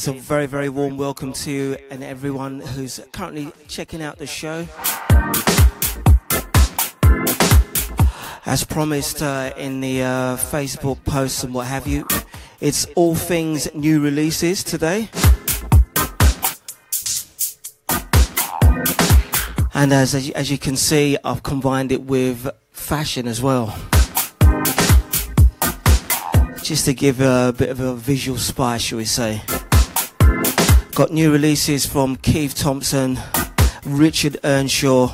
Yes, a very, very warm welcome to you and everyone who's currently checking out the show. As promised uh, in the uh, Facebook posts and what have you, it's all things new releases today. And as, as you can see, I've combined it with fashion as well. Just to give a bit of a visual spice, shall we say. Got new releases from Keith Thompson, Richard Earnshaw,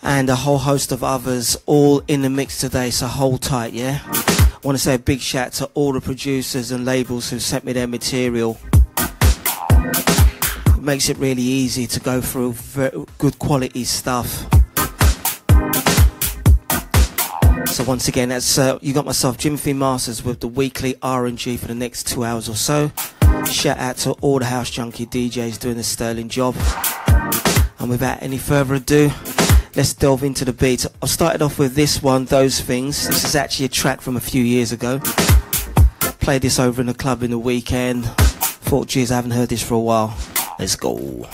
and a whole host of others all in the mix today, so hold tight, yeah? I want to say a big shout to all the producers and labels who sent me their material. It makes it really easy to go through good quality stuff. So once again, that's uh, you got myself, Jimuphy Masters, with the weekly R&G for the next two hours or so. Shout out to all the House Junkie DJs doing a sterling job. And without any further ado, let's delve into the beat. I started off with this one, Those Things. This is actually a track from a few years ago. Played this over in the club in the weekend. Thought, geez, I haven't heard this for a while. Let's go.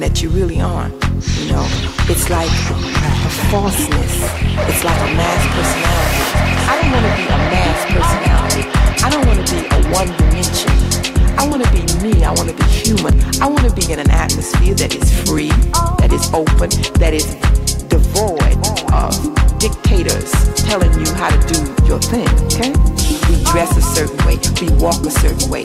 That you really aren't. You know, it's like a falseness. It's like a mass personality. I don't want to be a mass personality. I don't want to be a one dimension. I want to be me. I want to be human. I want to be in an atmosphere that is free, that is open, that is devoid of dictators telling you how to do your thing, okay? We dress a certain way, we walk a certain way,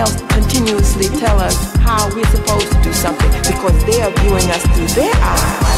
else continuously tell us how we're supposed to do something because they are viewing us through their eyes,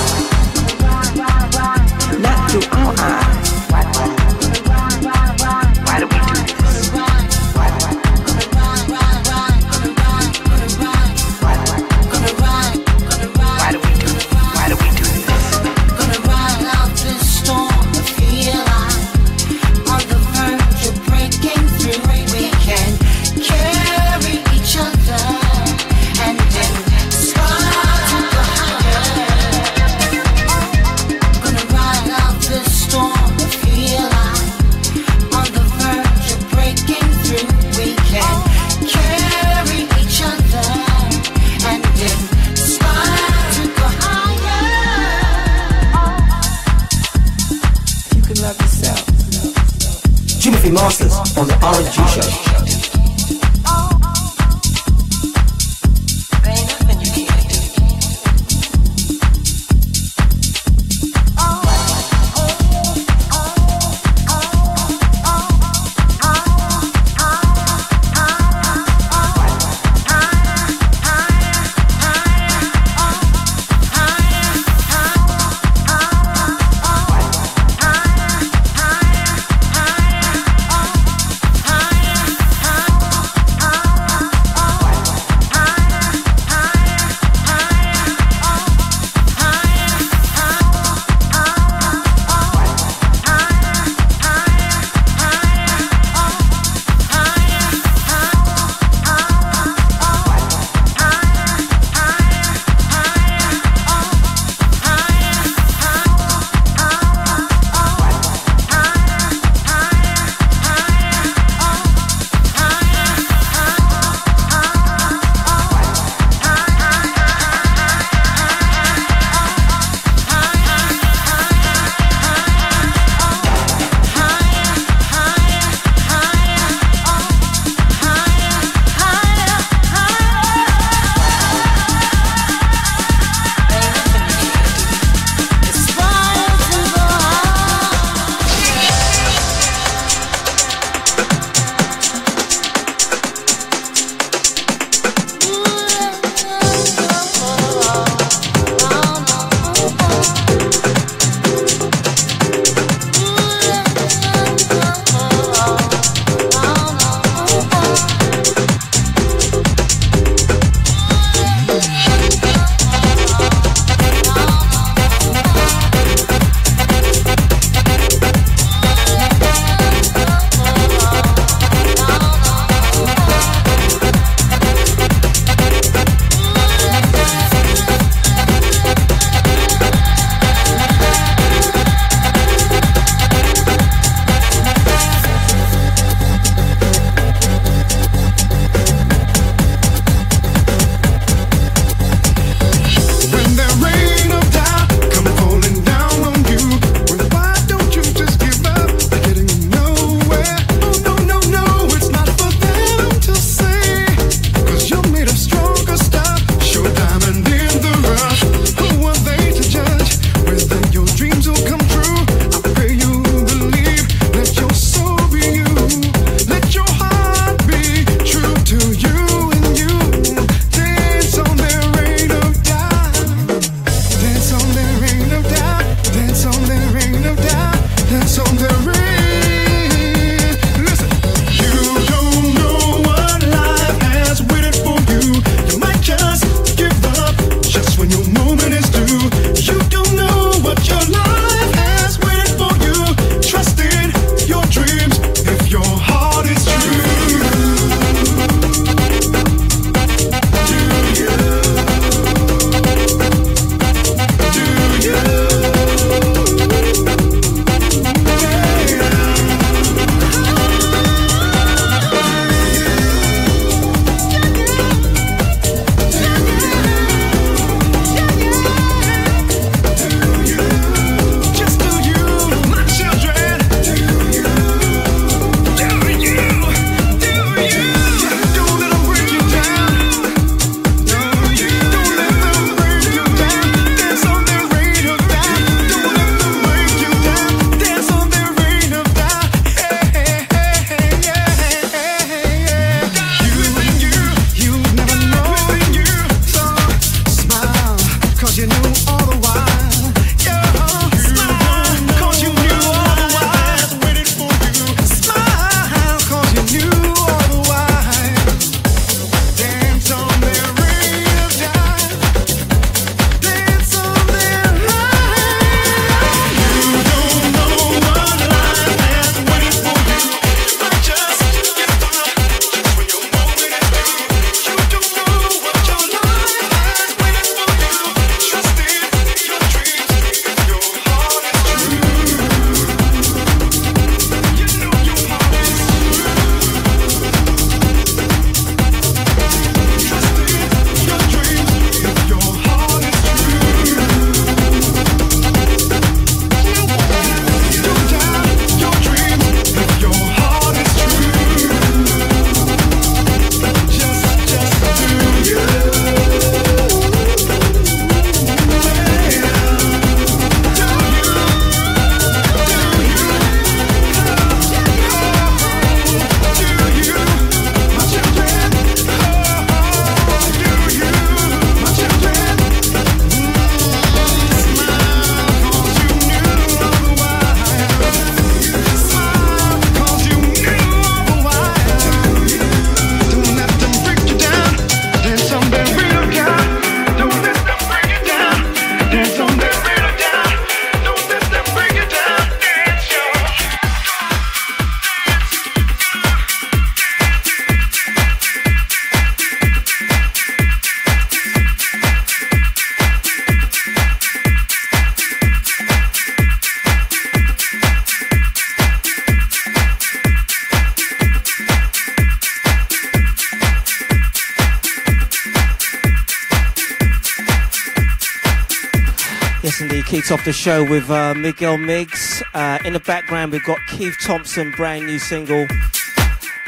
Off the show with uh, Miguel Migs. Uh, in the background, we've got Keith Thompson, brand new single.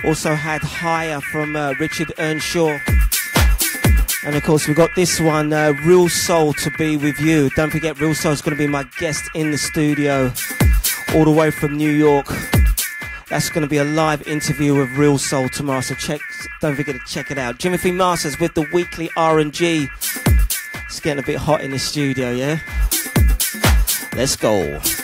Also had Higher from uh, Richard Earnshaw. And of course, we've got this one, uh, Reelsoul to Be With You. Don't forget, Reelsoul is going to be my guest in the studio, all the way from New York. That's going to be a live interview with Reelsoul tomorrow, so check. Don't forget to check it out. Jimuphy Masters with the weekly R&G. It's getting a bit hot in the studio, yeah? Let's go.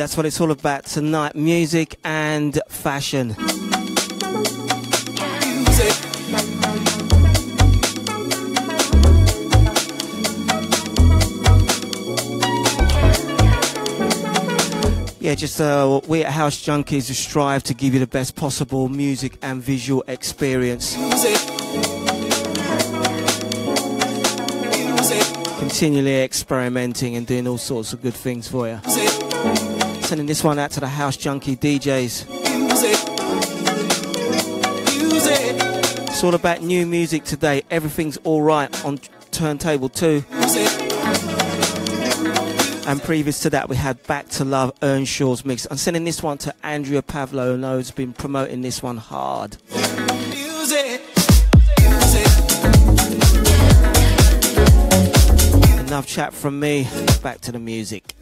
That's what it's all about tonight music and fashion. Yeah, just uh, we at House Junkies strive to give you the best possible music and visual experience. Continually experimenting and doing all sorts of good things for you. Sending this one out to the House Junkie DJs. It's all about new music today. Everything's alright on turntable two. And previous to that, we had Back to Love, Earnshaw's mix. I'm sending this one to Andrea Pavlo, who has been promoting this one hard. Enough chat from me. Back to the music.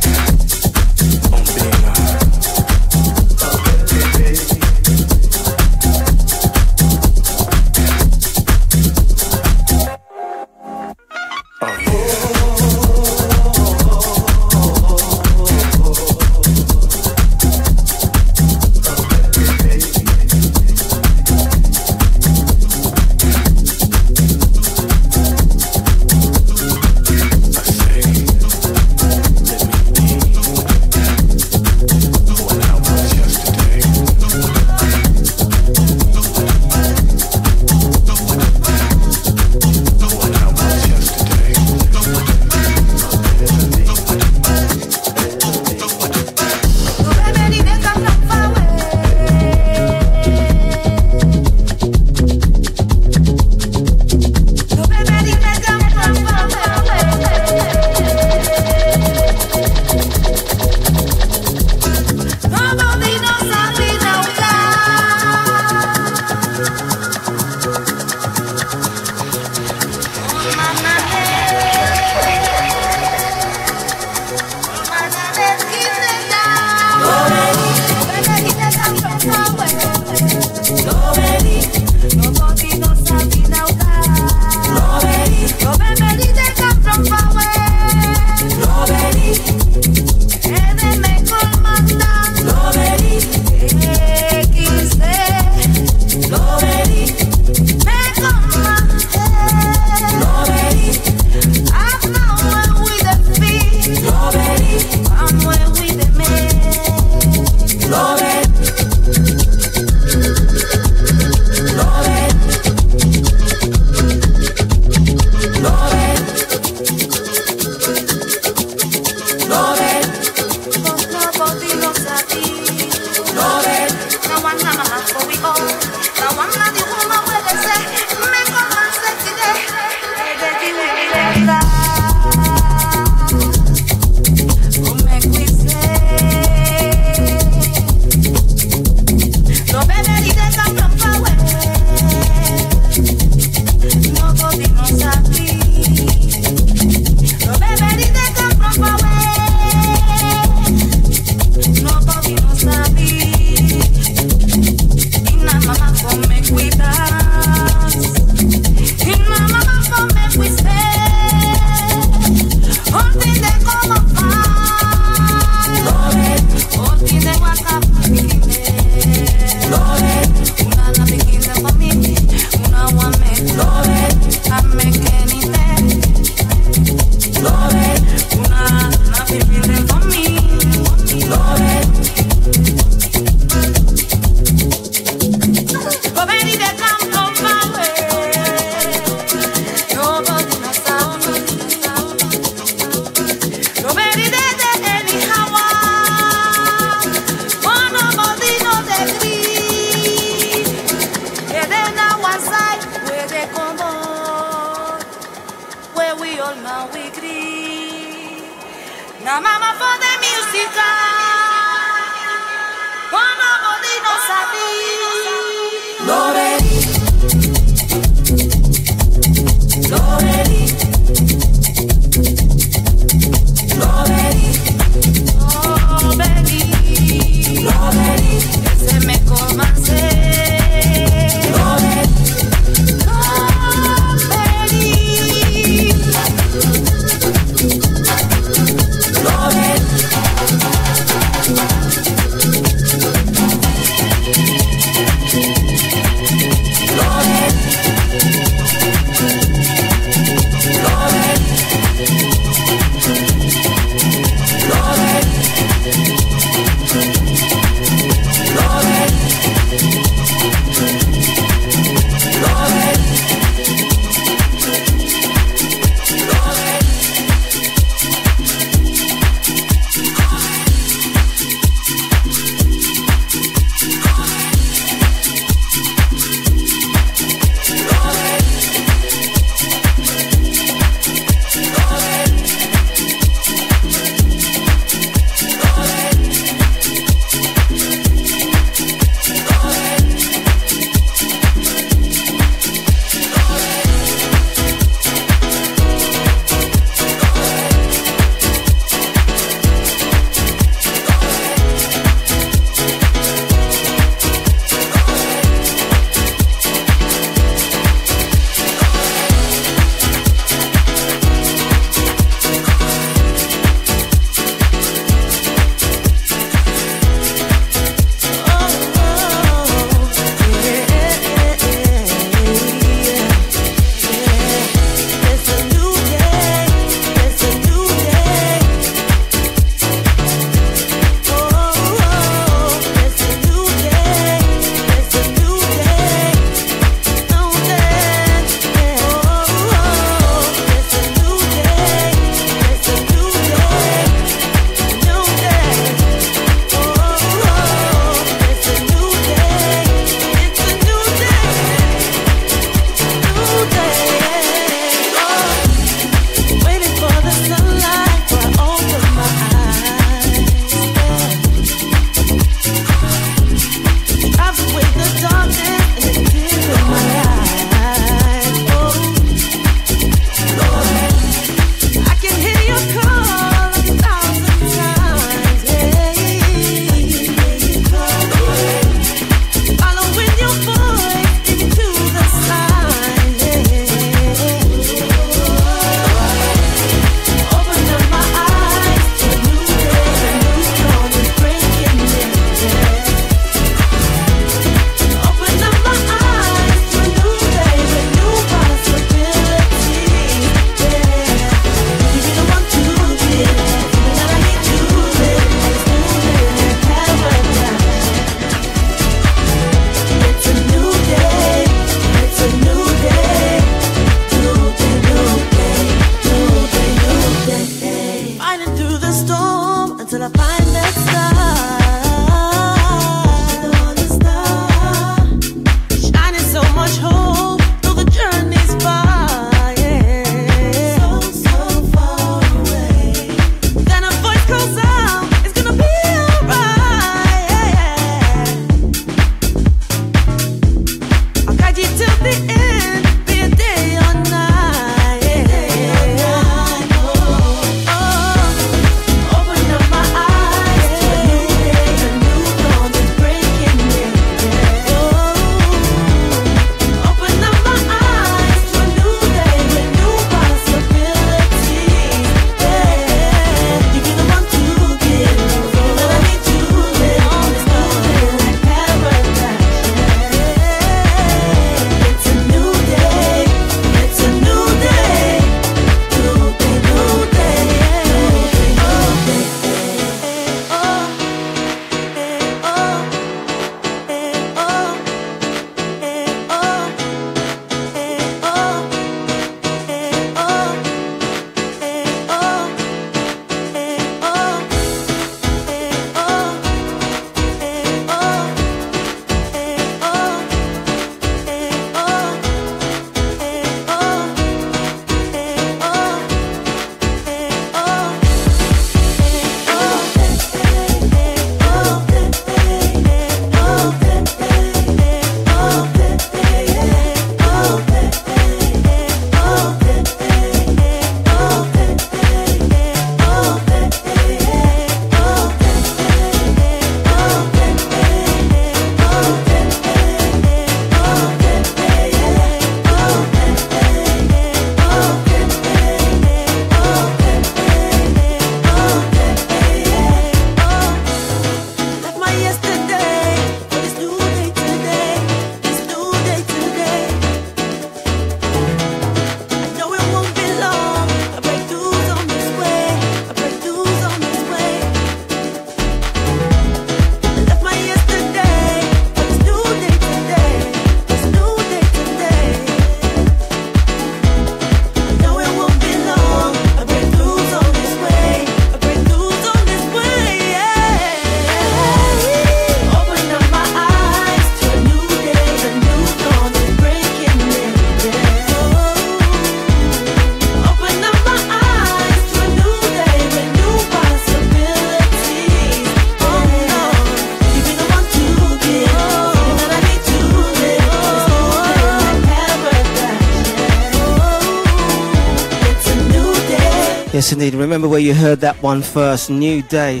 Yes. Remember where you heard that one first. New Day.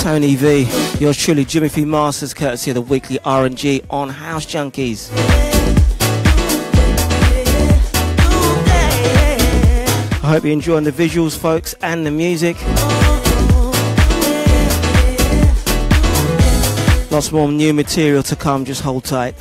Tony V. Yours truly, Jimuphy Masters, courtesy of the weekly R&G on House Junkies. I hope you're enjoying the visuals, folks, and the music. Lots more new material to come, just hold tight.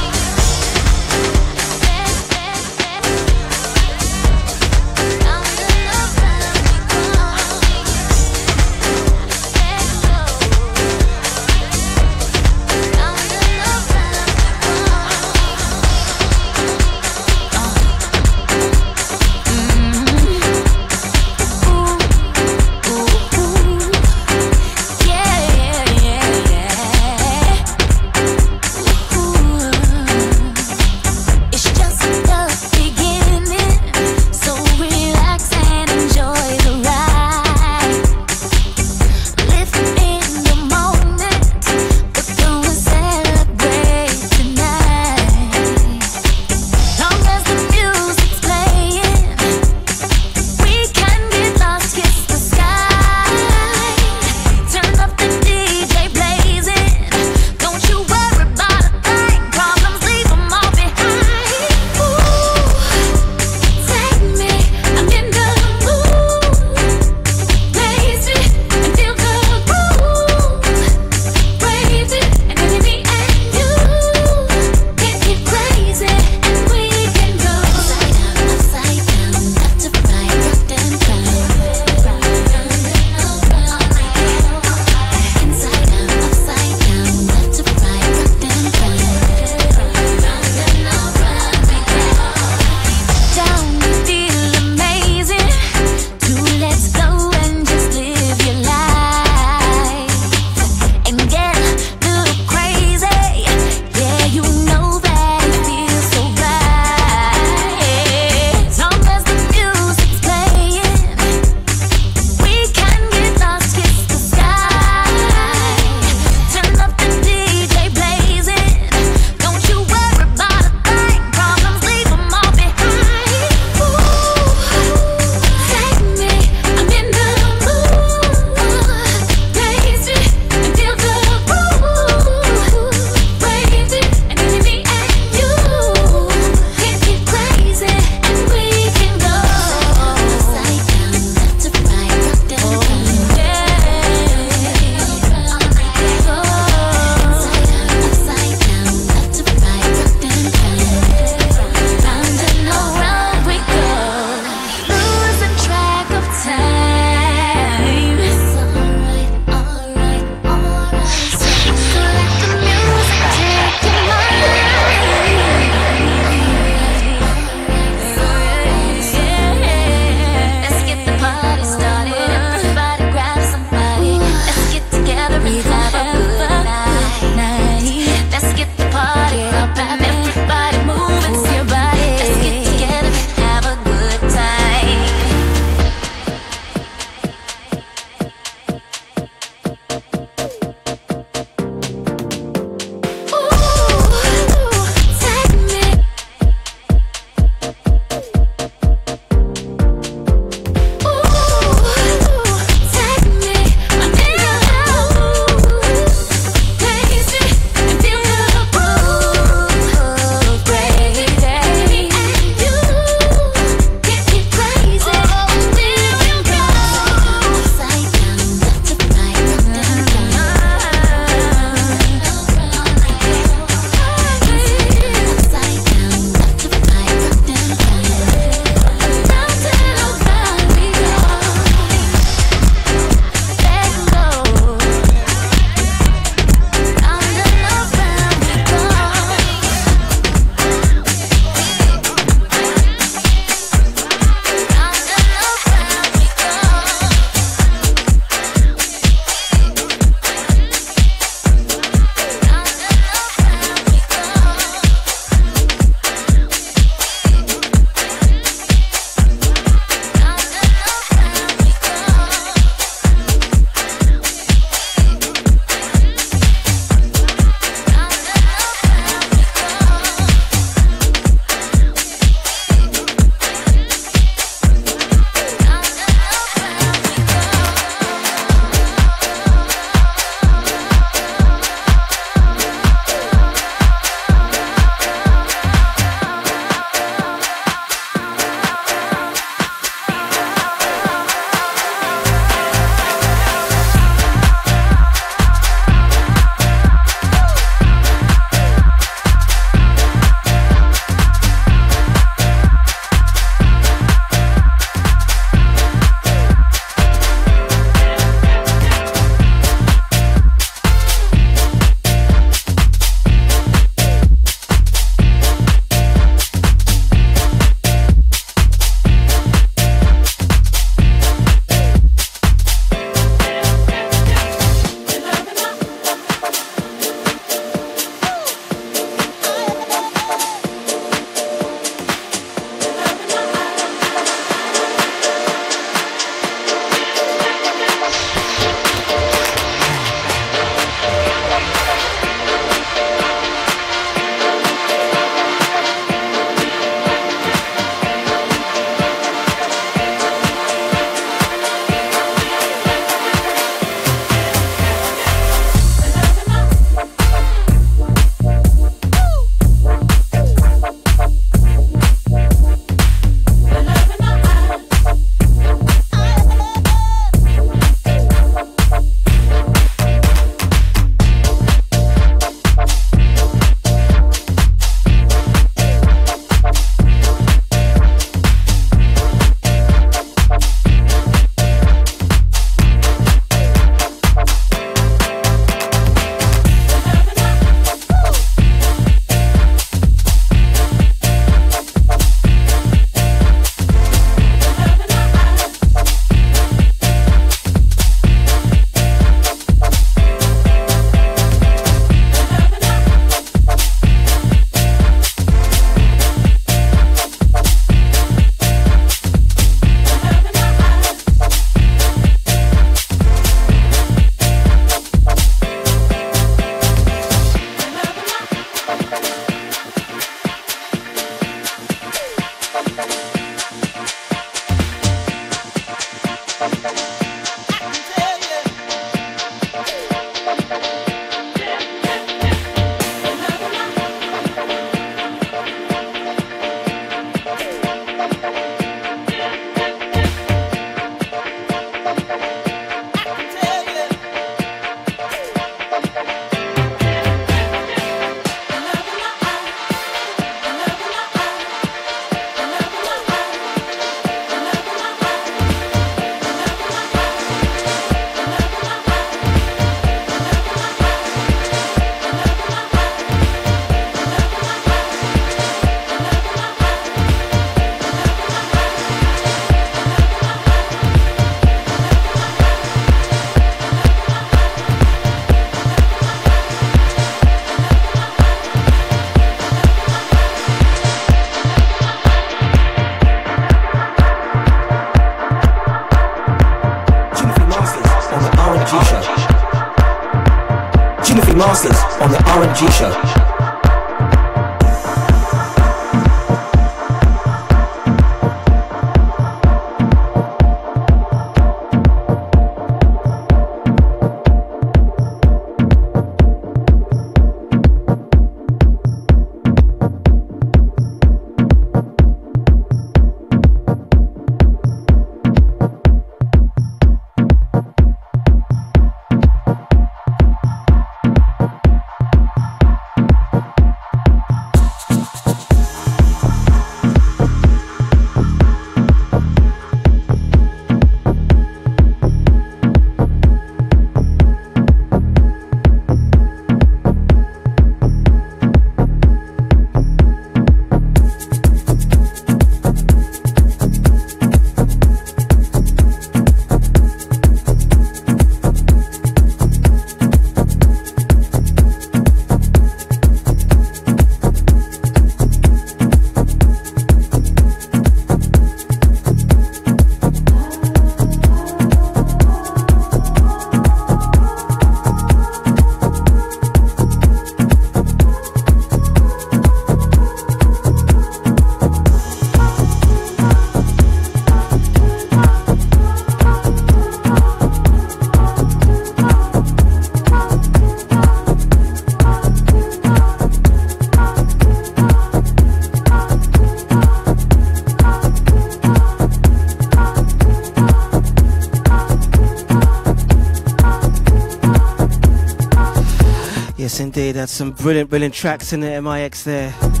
Indeed. Had some brilliant, brilliant tracks in the MIX there.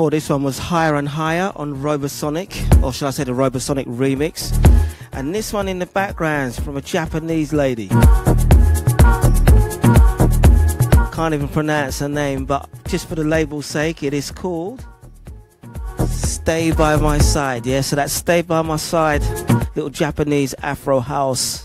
Before this one was Higher and Higher on Robosonic, or should I say the Robosonic remix. And this one in the background from a Japanese lady. Can't even pronounce her name, but just for the label's sake, it is called Stay By My Side. Yeah, so that's Stay By My Side, little Japanese Afro house.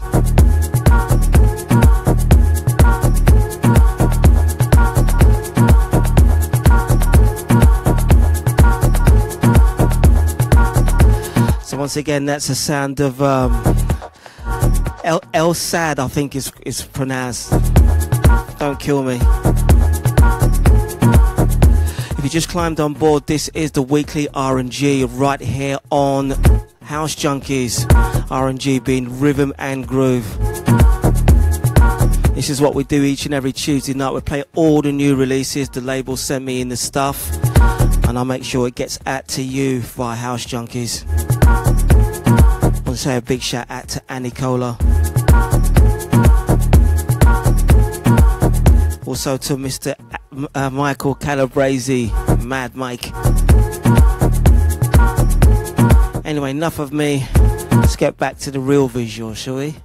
Once again, that's the sound of um, El, El Sad, I think is, is pronounced. Don't kill me. If you just climbed on board, this is the weekly R&G right here on House Junkies. R&G being rhythm and groove. This is what we do each and every Tuesday night. We play all the new releases. The label send me in the stuff, and I'll make sure it gets out to you via House Junkies want to say a big shout out to Annie Cola. Also to Mr. Uh, Michael Calabrese, Mad Mike. Anyway, enough of me. Let's get back to the real visual, shall we?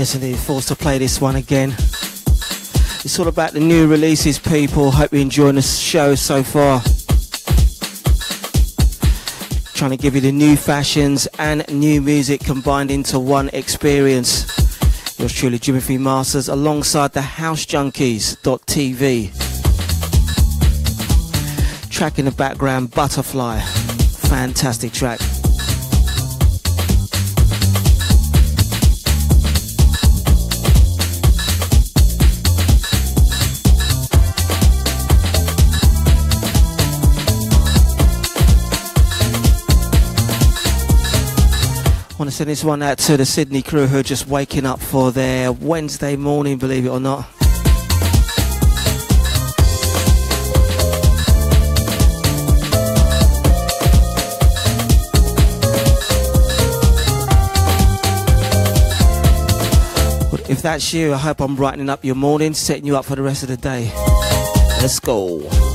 Unfortunately, forced to play this one again. It's all about the new releases, people. Hope you're enjoying the show so far. Trying to give you the new fashions and new music combined into one experience. Yours truly, Jimuphy Masters, alongside the House Junkies.tv. Track in the background, Butterfly. Fantastic track. Want to send this one out to the Sydney crew who are just waking up for their Wednesday morning, believe it or not. If that's you, I hope I'm brightening up your morning, setting you up for the rest of the day. Let's go.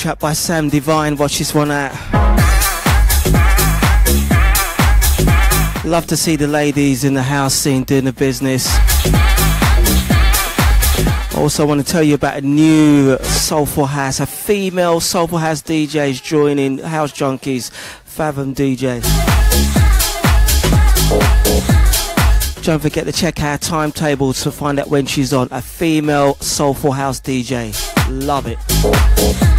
Track by Sam Divine. Watch this one out. Love to see the ladies in the house scene doing the business. Also, want to tell you about a new Soulful House, a female Soulful House DJs joining House Junkies, Fathom DJs. Don't forget to check our timetable to find out when she's on. A female Soulful House DJ. Love it.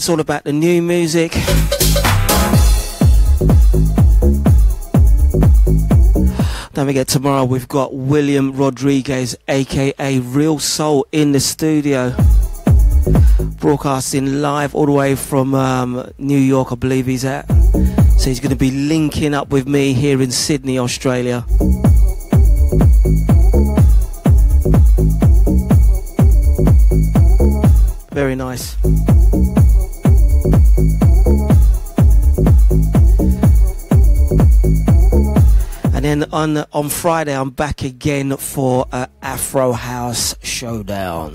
It's all about the new music. Don't forget, tomorrow we've got William Rodriguez, aka Reelsoul, in the studio. Broadcasting live all the way from um, New York, I believe he's at. So he's going to be linking up with me here in Sydney, Australia. Very nice. Then on on Friday, I'm back again for a Afro House showdown.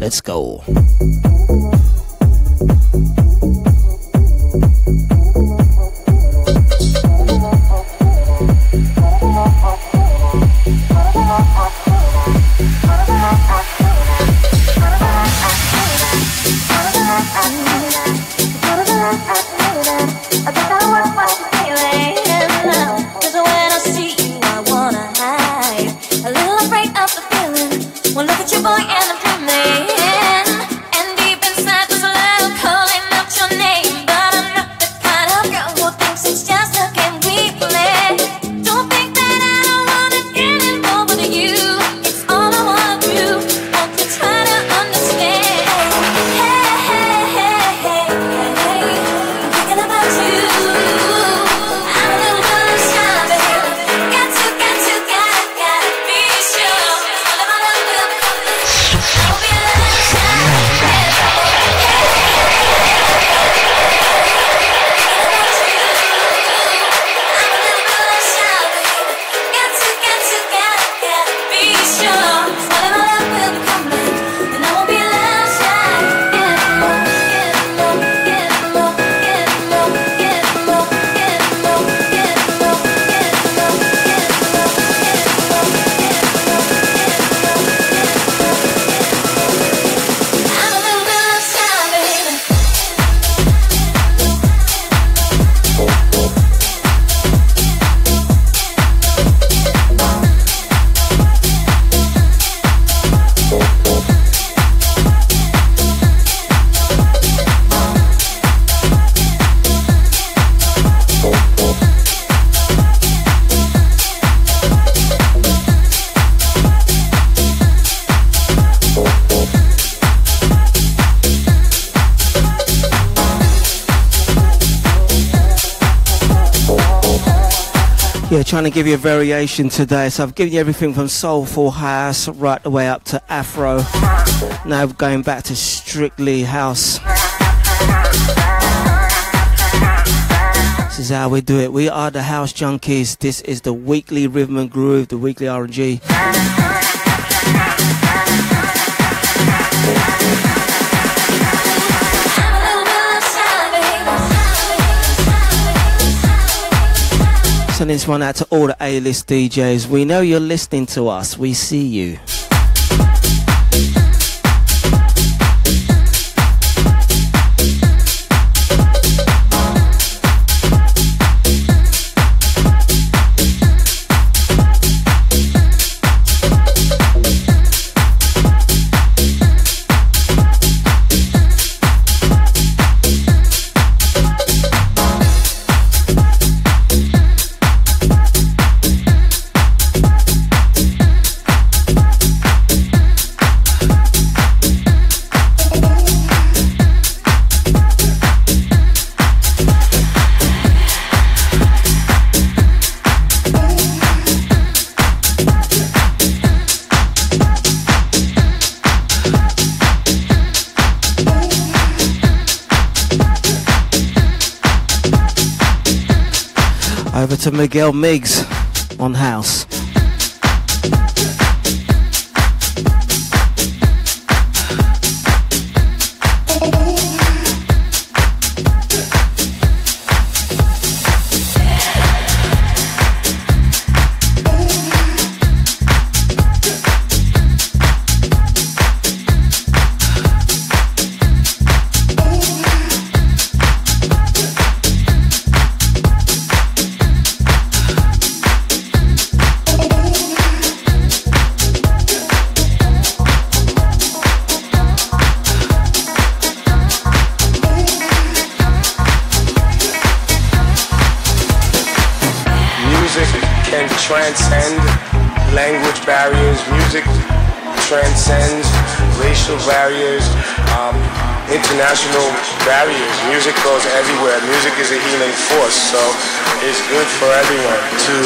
Let's go. Trying to give you a variation today. So I've given you everything from soulful house right the way up to afro. Now going back to strictly house. This is how we do it. We are the house junkies. This is the weekly rhythm and groove, the weekly R&G. Send this one out to all the A-list DJs. We know you're listening to us. We see you. Over to Miguel Migs on house. So it's good for everyone to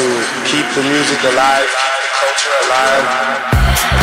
keep the music alive, the culture alive.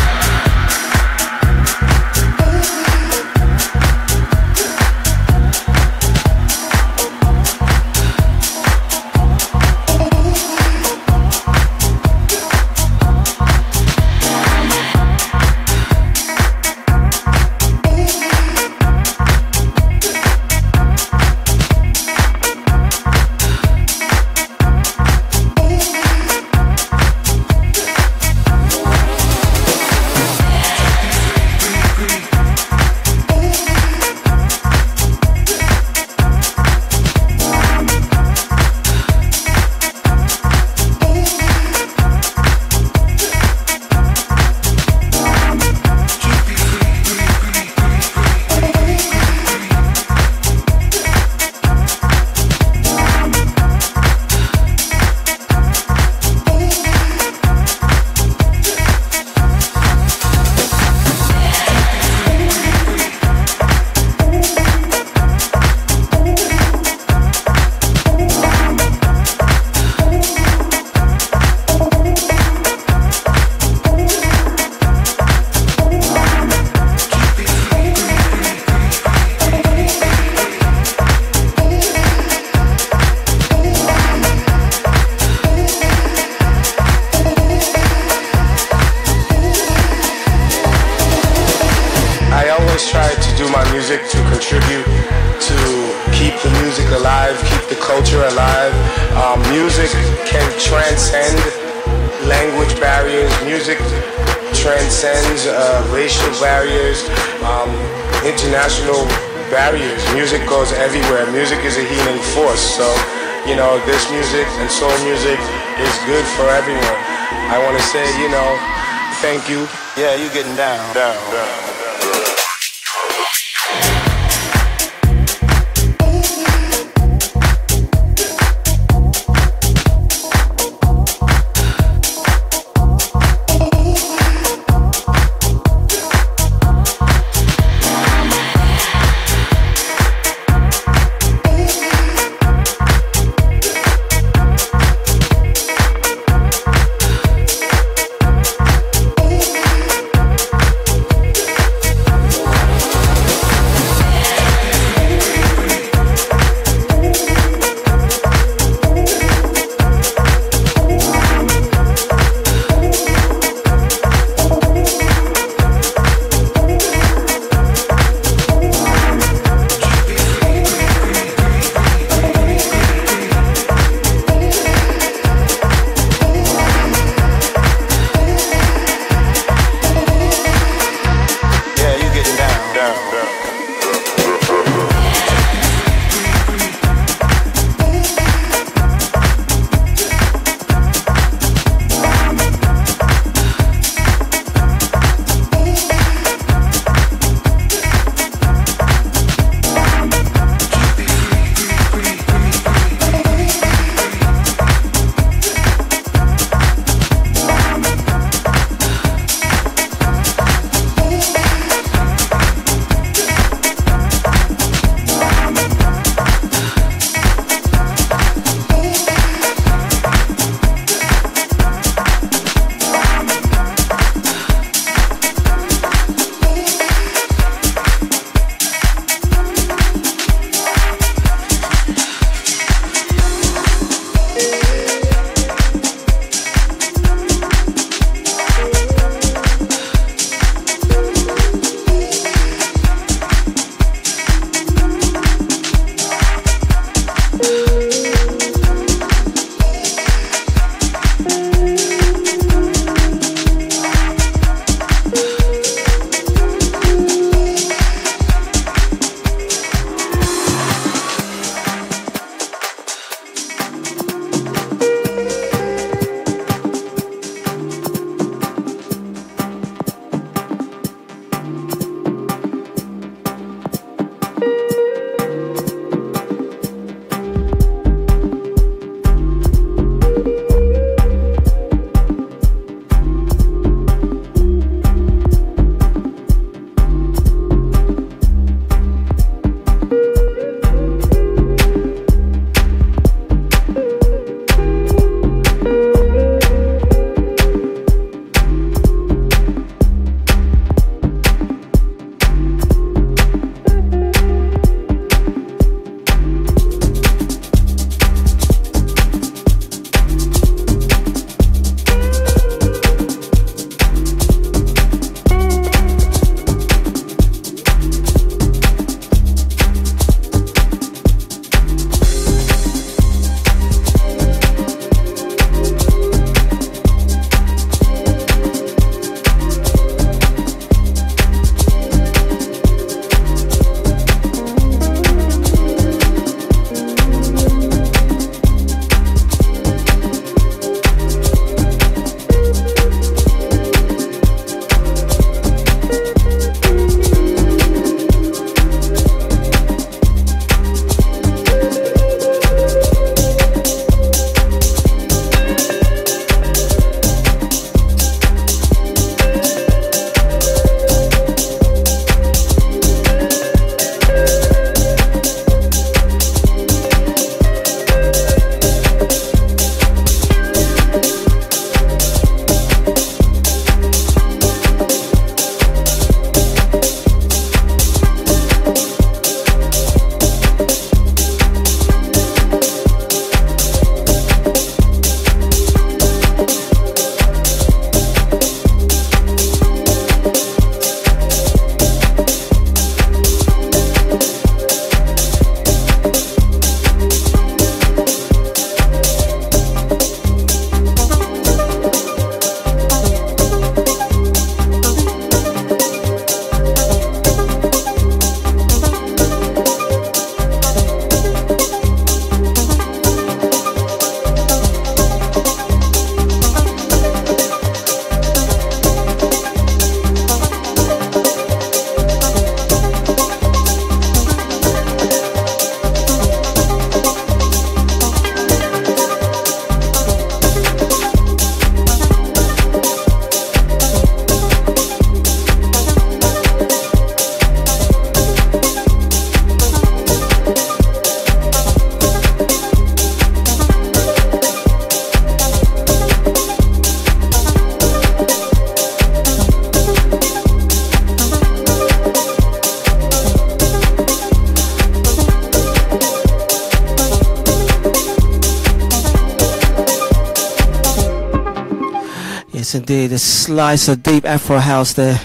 A slice of deep Afro house there.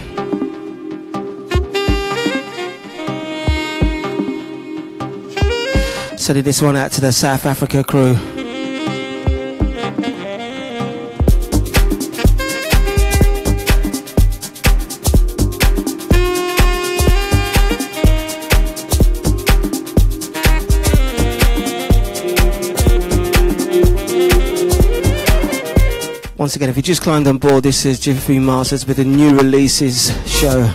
Sending this one out to the South Africa crew. Once again, if you just climbed on board, this is Jiffy Masters with the new releases show.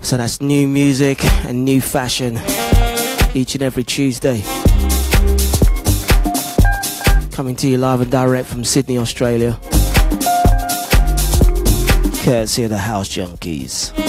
So that's new music and new fashion each and every Tuesday. Coming to you live and direct from Sydney, Australia. Courtesy of the House Junkies.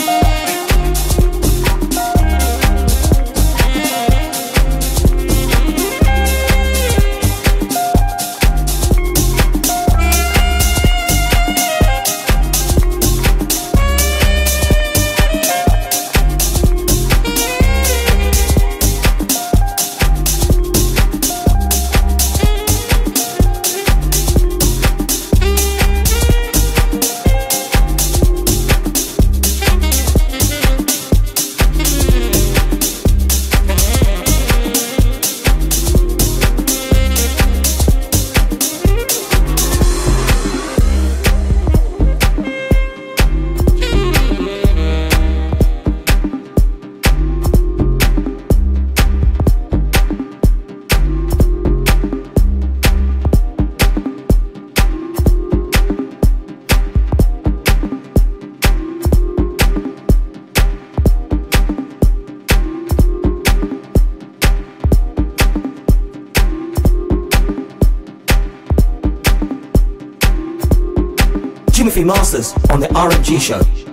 Timothy Masters on the R&G Show.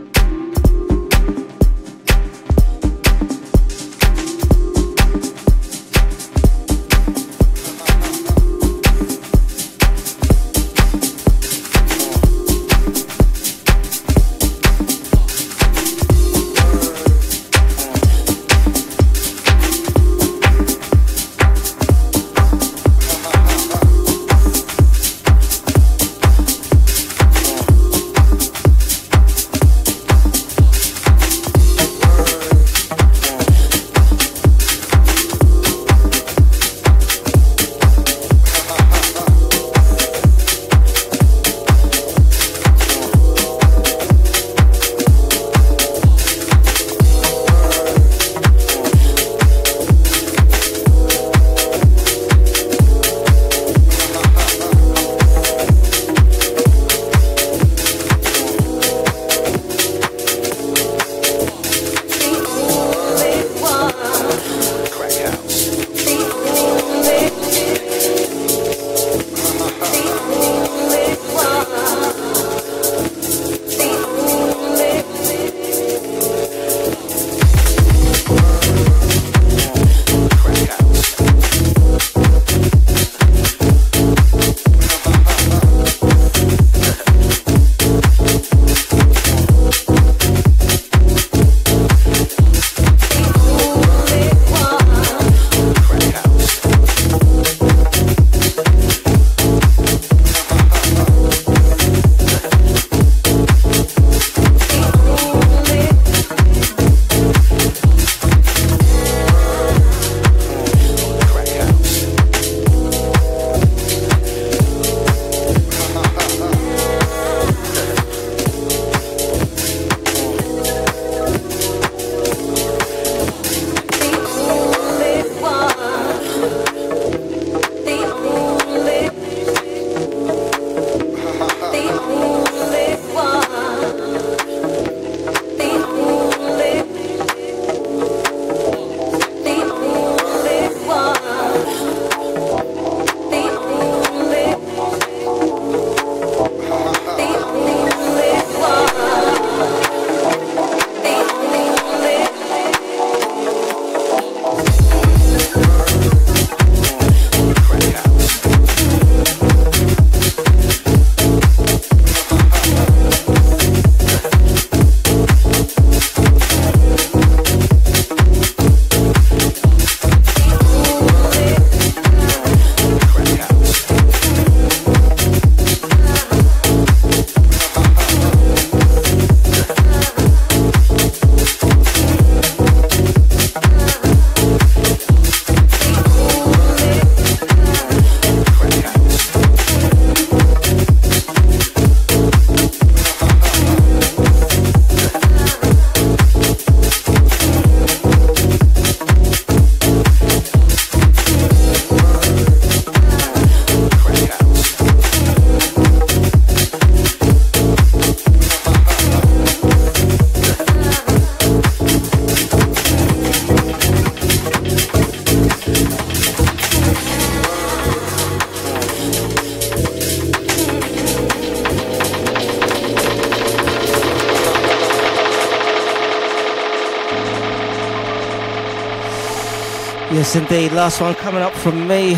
Yes, indeed. Last one coming up from me.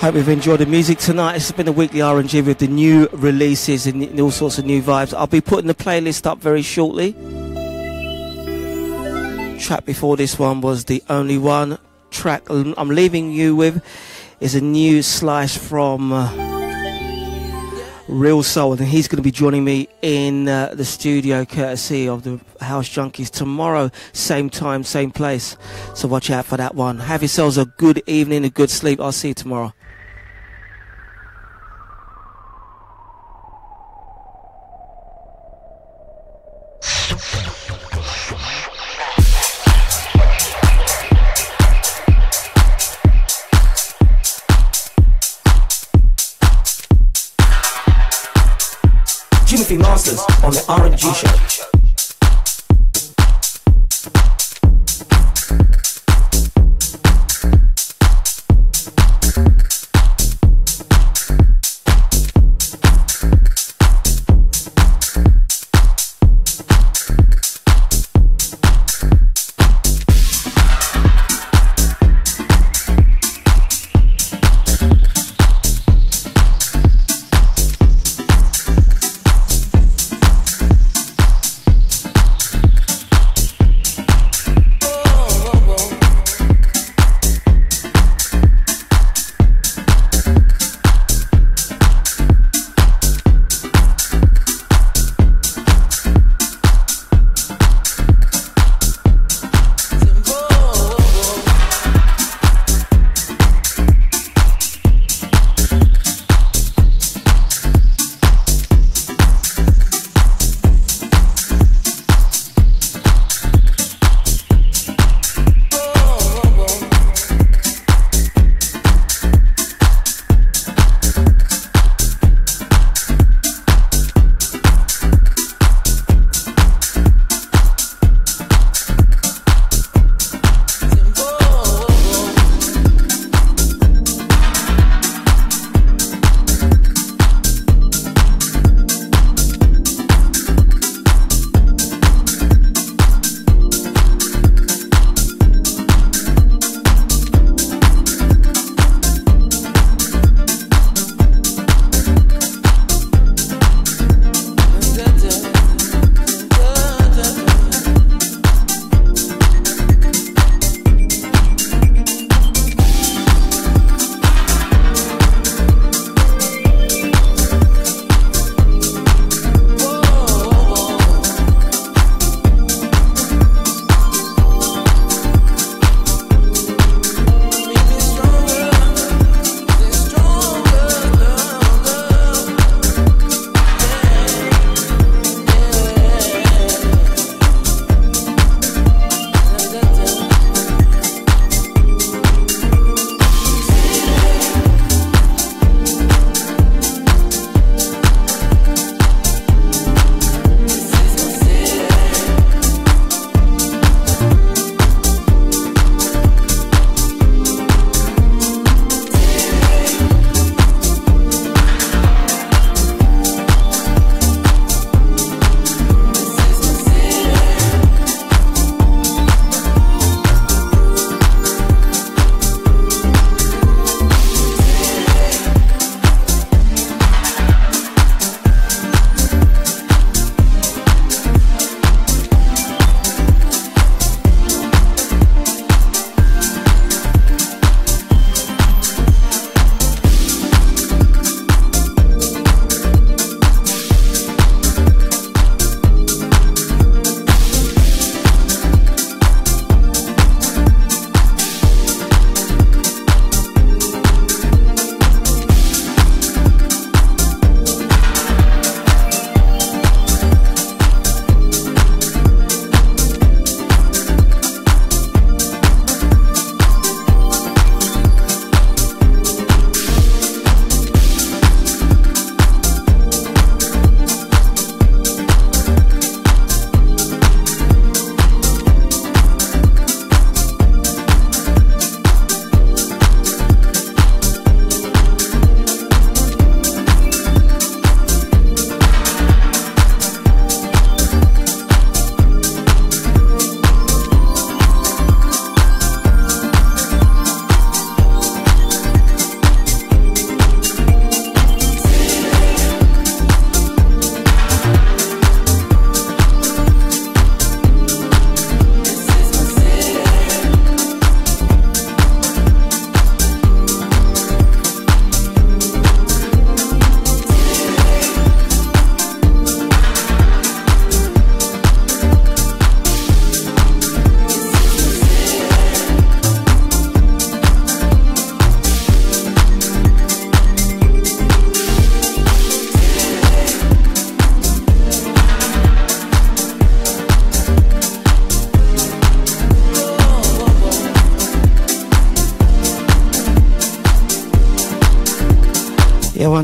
Hope you've enjoyed the music tonight. It's been a weekly RNG with the new releases and all sorts of new vibes. I'll be putting the playlist up very shortly. Track before this one was the only one. Track I'm leaving you with is a new slice from uh, Reelsoul, and he's going to be joining me in uh, the studio, courtesy of the House Junkies tomorrow, same time, same place. So watch out for that one. Have yourselves a good evening, a good sleep. I'll see you tomorrow. On the RNG Show.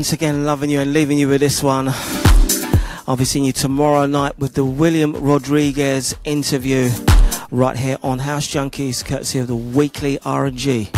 Once again, loving you and leaving you with this one. I'll be seeing you tomorrow night with the William Rodriguez interview right here on House Junkies, courtesy of the weekly R&G.